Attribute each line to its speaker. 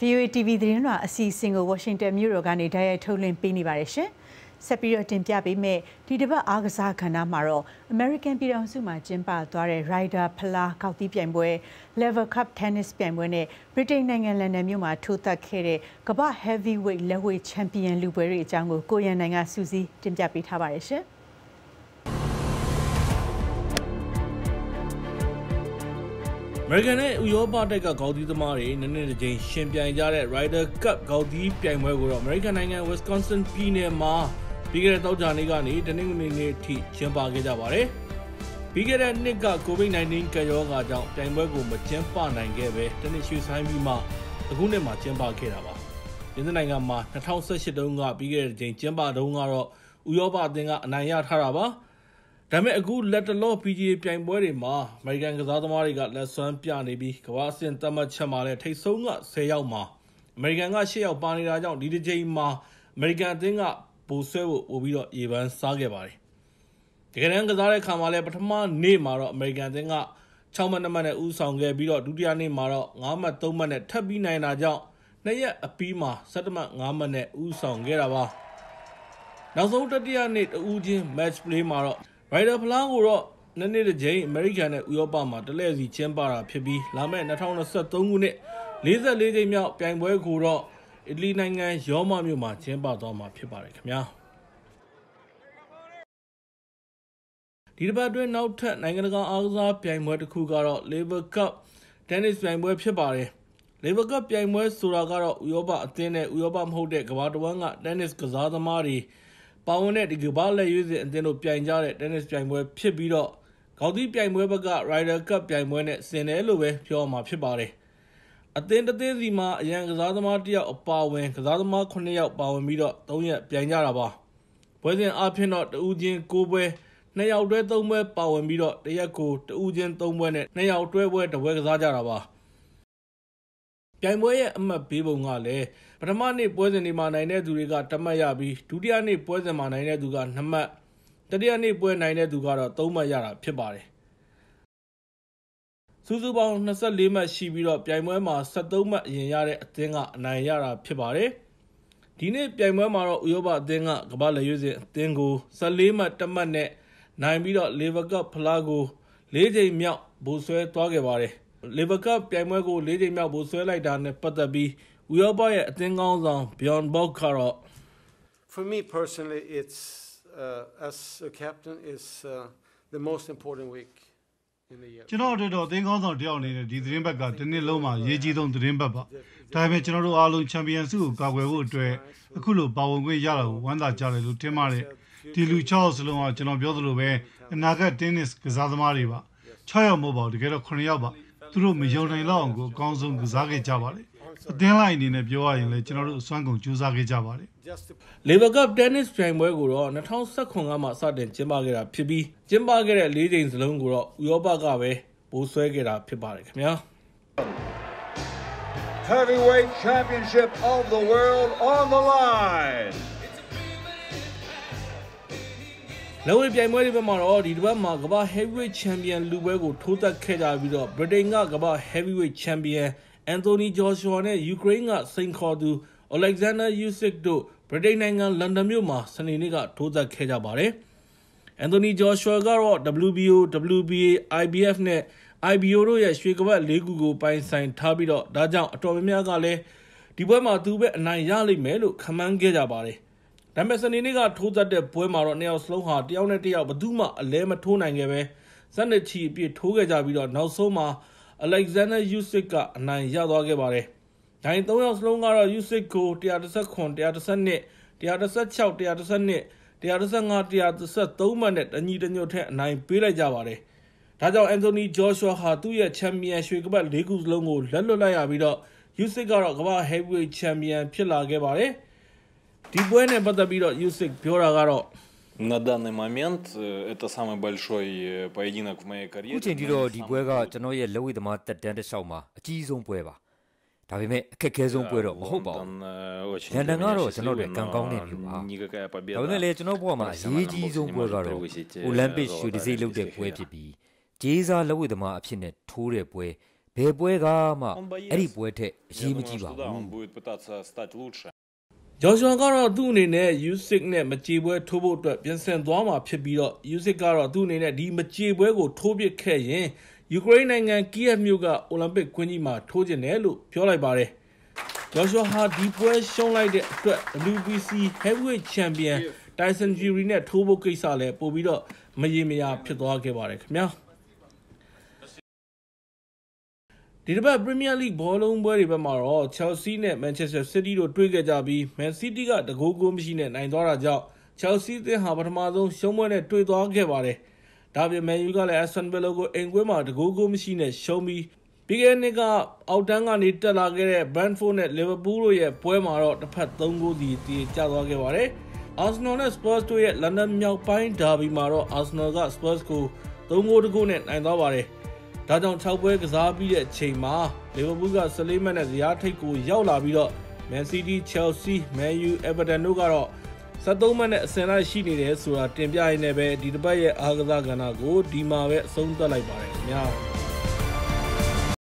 Speaker 1: VOA TV သတင်းလွှာအစီအစဉ်ကို Washington မြို့တော်ကနေတိုက်ရိုက်ထုတ်လွှင့်ပေးနေပါတယ်ရှင်။ဆက်ပြီးတော့တင်ပြပေးမယ့်ဒီတစ်ပတ်အားကစားကဏ္ဍမှာတော့ American ပြည်ထောင်စုမှာကျင်းပသွားတဲ့ Ryder ဖလားကောက်တီးပြိုင်ပွဲ Lever Cup Tennis ပြိုင်ပွဲနဲ့ Britain နိုင်ငံလန်ဒန်မြို့မှာထိုးသက်ခဲ့တဲ့ကမ္ဘာ Heavyweight လက်ဝှေ့ချန်ပီယံလူပွဲတွေအကြောင်းကိုကိုရန်နိုင်ကစူးစီးတင်ပြပေးထားပါတယ်ရှင်။
Speaker 2: အမေရိကန်နဲ့ဥရောပတိုက်ကဂေါက်သီးသမားတွေနည်းနည်းတစ်ချိန်ရှင်ပြိုင်ကြတဲ့ Ryder Cup ဂေါက်သီးပြိုင်ပွဲကိုတော့အမေရိကန်နိုင်ငံ Wisconsin ပြည်နယ်မှာပြီးခဲ့တဲ့တောက်ကြနေ့ကနေတနင်္ဂနွေနေ့ထိကျင်းပခဲ့ကြပါတယ်။ပြီးခဲ့တဲ့နှစ်က COVID-19 ကရောဂါကြောင့်ပြိုင်ပွဲကိုမကျင်းပနိုင်ခဲ့ပဲတနစ်ရွှေဆိုင်ပြီးမှအခုနှစ်မှာကျင်းပခဲ့တာပါ။ဒီနိုင်ငံမှာ2018တုန်းကပြီးခဲ့တဲ့ချိန်ကျင်းပတုန်းကတော့ဥရောပအသင်းကအနိုင်ရထားတာပါ။ ဒါပေမဲ့အခုလက်တလော PGA ပြိုင်ပွဲတွေမှာအမေရိကန်ကစားသမားတွေကလက်စွမ်းပြနေပြီးကမ္ဘာအဆင့်သတ်မှတ်ချက်မှာလည်းထိပ်ဆုံးက10ယောက်မှာအမေရိကန်က10ယောက်ပါနေတာကြောင့်ဒီတစ်ချိန်မှာအမေရိကန်အသင်းကပိုဆွဲဖို့ပို့ပြီးတော့ရေပန်းစားခဲ့ပါတယ်။ဒီကနေ့ကစားတဲ့ခါမှာလည်းပထမနေ့မှာတော့အမေရိကန်အသင်းက6မှတ်2မှတ်နဲ့ဦးဆောင်ခဲ့ပြီးတော့ဒုတိယနေ့မှာတော့9မှတ်3မှတ်နဲ့ထပ်ပြီးနိုင်တာကြောင့်နှစ်ရက်အပြီးမှာ17မှတ်9မှတ်နဲ့ဦးဆောင်ခဲ့တာပါ။နောက်ဆုံးတတိယနေ့တူးချင်း match play မှာတော့ ရိုက်တာဖလားကိုတော့နှစ်နှစ်တစ်ကြိမ်အမေရိကန်နဲ့ဥရောပမှာတလဲစီကျင်းပတာဖြစ်ပြီးလာမယ့်2023ခုနှစ်44ကြိမ်မြောက်ပြိုင်ပွဲကိုတော့အီတလီနိုင်ငံရောမမြို့မှာကျင်းပသွားမှာဖြစ်ပါတယ်ခင်ဗျာဒီတစ်ပတ်အတွင်းနောက်ထပ်နိုင်ငံတကာအားကစားပြိုင်ပွဲတစ်ခုကတော့ Laver Cup Tennis ပြိုင်ပွဲဖြစ်ပါတယ် Laver Cup ပြိုင်ပွဲဆိုတာကတော့ဥရောပအသင်းနဲ့ဥရောပမဟုတ်တဲ့ကမ္ဘာတစ်ဝန်းက tennis ကစားသမားတွေ ပါဝင်တဲ့ဒီကမ္ဘာလက်ရွေးစင်အသင်းတို့ပြိုင်ကြတဲ့ tennis ပြိုင်ပွဲဖြစ်ပြီးတော့ဂေါက်သီးပြိုင်ပွဲဘက်က Ryder Cup ပြိုင်ပွဲနဲ့ဆင်တယ်လို့ပဲပြောမှာဖြစ်ပါတယ်။အသင်းတစ်သင်းစီမှာအရန်ကစားသမားတစ်ယောက်အပါဝင်ကစားသမား9ယောက်ပါဝင်ပြီးတော့3ရက်ပြိုင်ကြတာပါ။ပွဲစဉ်အဖြစ်တော့တဦးချင်း9ပွဲ2ယောက်တွဲ3ပွဲပါဝင်ပြီးတော့တရက်ကိုတဦးချင်း3ပွဲနဲ့2ယောက်တွဲပွဲတစ်ပွဲကစားကြတာပါ။ ပြိုင်ပွဲရဲ့အမှတ်ပေးပုံကလည်းပထမနေ့ပွဲစဉ်တွေမှာနိုင်တဲ့သူတွေကတမှတ်ရပြီးဒုတိယနေ့ပွဲစဉ်မှာနိုင်တဲ့သူက2မှတ်တတိယနေ့ပွဲနိုင်တဲ့သူကတော့3မှတ်ရတာဖြစ်ပါတယ်စုစုပေါင်း24မှတ်ရှိပြီးတော့ပြိုင်ပွဲမှာ73မှတ်အရင်ရတဲ့အသင်းကအနိုင်ရတာဖြစ်ပါတယ်ဒီနေ့ပြိုင်ပွဲမှာတော့ဥရောပအသင်းကကမ္ဘာလက်ရွေးစင်အသင်းကို14မှတ်တမှတ်နဲ့နိုင်ပြီးတော့ Lever Cup ဖလားကို၄ချိန်မြောက်ဗိုလ်ဆွဲသွားခဲ့ပါတယ်။ Labour Cup ပြိုင်ပွဲကို၄ချိန်မြောက်ဗိုလ်စွဲလိုက်တာနဲ့ပတ်သက်ပြီးဥရောပရဲ့အသင်းကောင်းဆောင် Bjorn Borg ကတော့
Speaker 3: For me personally it's uh, as a captain is uh, the most important week
Speaker 4: ကျွန်တော်တို့တော့အသင်းကောင်းဆောင်တယောက်အနေနဲ့ဒီသတင်းဘက်ကဒီနှစ်လုံးမှာရေးကြီးဆုံးသတင်းဘက်ပါဒါပေမဲ့ကျွန်တော်တို့အားလုံးချန်ပီယံဆုကိုကာကွယ်ဖို့အတွက်အခုလိုပါဝင်ခွင့်ရတာကိုဝမ်းသာကြတယ်လို့ထင်ပါတယ်ဒီလူ6စလုံးကကျွန်တော်ပြောသလိုပဲအနာဂတ်တင်းနစ်ကစားသမားတွေပါ6ယောက်မဟုတ်ပါဘူးတကယ်တော့9ယောက်ပါ သူတို့မယုံနိုင်လောက်အောင်ကိုအကောင်းဆုံးကစားခဲ့ကြပါလေအသင်းလိုက်အနေနဲ့ပြောရရင်လည်းကျွန်တော်တို့အစွမ်းကုန်ကြိုးစားခဲ့ကြပါတယ်
Speaker 2: Labour Cup Tennis ပြိုင်ပွဲကိုတော့2019ကမှစတင်ကျင်းပခဲ့တာဖြစ်ပြီးကျင်းပခဲ့တဲ့၄ချိန်စလုံးကိုတော့ဥရောပကပဲပိုးဆွဲခဲ့တာဖြစ်ပါတယ်ခင်ဗျာ
Speaker 5: Heavyweight Championship of the World on the line
Speaker 2: လက်ဝဲပြိုင်ပွဲတွေဘက်မှာတော့ဒီတစ်ပတ်မှာကမ္ဘာ Heavyweight Champion လူပွဲကိုထိုးသက်ခဲ့ကြပြီးတော့ Britain ကကမ္ဘာ Heavyweight Champion Anthony Joshua နဲ့ Ukraine ကစိန်ခေါ်သူ Alexander Usyk တို့ Britain နိုင်ငံလန်ဒန်မြို့မှာစနေနေ့ကထိုးသက်ခဲ့ကြပါတယ်။ Anthony Joshua ကတော့ WBO, WBA, IBF နဲ့ IBO တို့ရဲ့ရွှေကပတ်၄ခုကိုပိုင်ဆိုင်ထားပြီးတော့ဒါကြောင့်အတော်များများကလည်းဒီပွဲမှာသူပဲအနိုင်ရလိမ့်မယ်လို့ခန့်မှန်းခဲ့ကြပါတယ် ဒါပေမဲ့စနေနေ့ကထိုးသက်တဲ့ပွဲမှာတော့နှစ်ယောက်စလုံးဟာတယောက်နဲ့တယောက်ဘယ်သူမှအလဲမထိုးနိုင်ခဲ့ပဲဇက်နစ်ချီအပြည့်ထိုးခဲ့ကြပြီးတော့နောက်ဆုံးမှာ Alexander Usyk ကအနိုင်ရသွားခဲ့ပါတယ်။ဒါရင်၃ယောက်စလုံးကတော့ Usyk ကို119 112 116 112 115 133မှတ်နဲ့တညီတညွတ်ထက်အနိုင်ပေးလိုက်ကြပါတယ်။ဒါကြောင့် Anthony Joshua ဟာသူ့ရဲ့ချန်ပီယံရွှေကပတ်၄ခုစလုံးကိုလက်လွတ်လိုက်ရပြီးတော့ Usyk ကတော့ကမ္ဘာ heavyweight champion ဖြစ်လာခဲ့ပါတယ်။ ဒီပွဲနဲ့ပတ်သက်ပြီးတော့ Usyk ပြောတာကတော့
Speaker 6: На данный момент это самый большой поединок в моей карьере.
Speaker 7: ခုချိန်ထိတော့ဒီပွဲကကျွန်တော်ရဲ့လက်ဝှေ့သမားတက်တန်းတစ်လျှောက်မှာအကြီးဆုံးပွဲပါ။ဒါပေမဲ့အခက်ခဲဆုံးပွဲတော့မဟုတ်ပါဘူး။လန်ဒန်ကတော့ကျွန်တော်တို့ကံကောင်းတဲ့မြို့ပါ။ဒါပေမဲ့လည်းကျွန်တော်ဘဝမှာအရေးကြီးဆုံးပွဲကတော့အိုလံပစ်ရွှေတံဆိပ်လုပ်တဲ့ပွဲဖြစ်ပြီးဂျေးစားလက်ဝှေ့သမားအဖြစ်နဲ့ထိုးတဲ့ပွဲ ဘယ်ပွဲကမှအဲ့ဒီပွဲထက်အရေးမကြီးပါဘူး
Speaker 2: ဂျော်ရှွန်ကတော့သူ့အနေနဲ့ U6 နဲ့မကြေပွဲထိုးဖို့အတွက်ပြင်ဆင်သွားမှာဖြစ်ပြီးတော့ U6 ကတော့သူ့အနေနဲ့ဒီမကြေပွဲကိုထိုးပစ်ခဲ့ရင်ယူကရိန်းနိုင်ငံကီယက်မြို့ကအိုလံပစ်ကွင်းကြီးမှာထိုးကျင်တယ်လို့ပြောလိုက်ပါတယ်။ဂျော်ရှွန်ဟာဒီပွဲရှုံးလိုက်တဲ့အတွက် WBC Heavyweight Champion Tyson Fury နဲ့ထိုးဖို့ကိစ္စလည်းပို့ပြီးတော့မရေမရာဖြစ်သွားခဲ့ပါတယ်ခင်ဗျာ။ ဒီတစ်ပတ် Premier League ဘောလုံးပွဲတွေဘက်မှာတော့ Chelsea နဲ့ Manchester City တို့တွေ့ခဲ့ကြပြီး Man City ကတကိုးကိုမရှိနဲ့နိုင်သွားတာကြောင့် Chelsea အသင်းဟာပထမဆုံးရှုံးပွဲနဲ့တွေ့သွားခဲ့ပါတယ်။ဒါပြင် Man U ကလည်း Aston Villa ကိုအိမ်ကွင်းမှာတကိုးကိုမရှိနဲ့ရှုံးပြီးပြီးခဲ့တဲ့နှစ်ကအောက်တန်းကနေတက်လာခဲ့တဲ့ Brentford နဲ့ Liverpool တို့ရဲ့ပွဲမှာတော့တစ်ဖက်3ဂိုးစီတည်ကျသွားခဲ့ပါတယ်။ Arsenal နဲ့ Spurs တို့ရဲ့ London မြောက်ပိုင်း Derby မှာတော့ Arsenal က Spurs ကို3ဂိုးတကိုးနဲ့နိုင်သွားပါတယ်။ ဒါကြောင့်6ပွဲကစားပြီးတဲ့အချိန်မှာလီဗာပူးက14မှတ်နဲ့ဇယားထိပ်ကိုရောက်လာပြီးတော့ Man City, Chelsea, Man U, Everton တို့ကတော့73မှတ်နဲ့အဆင့်လိုက်ရှိနေတယ်ဆိုတာတင်ပြရင်းနဲ့ပဲဒီတစ်ပတ်ရဲ့အားကစားကဏ္ဍကိုဒီမှာပဲအဆုံးသတ်လိုက်ပါတယ်ခင်ဗျာ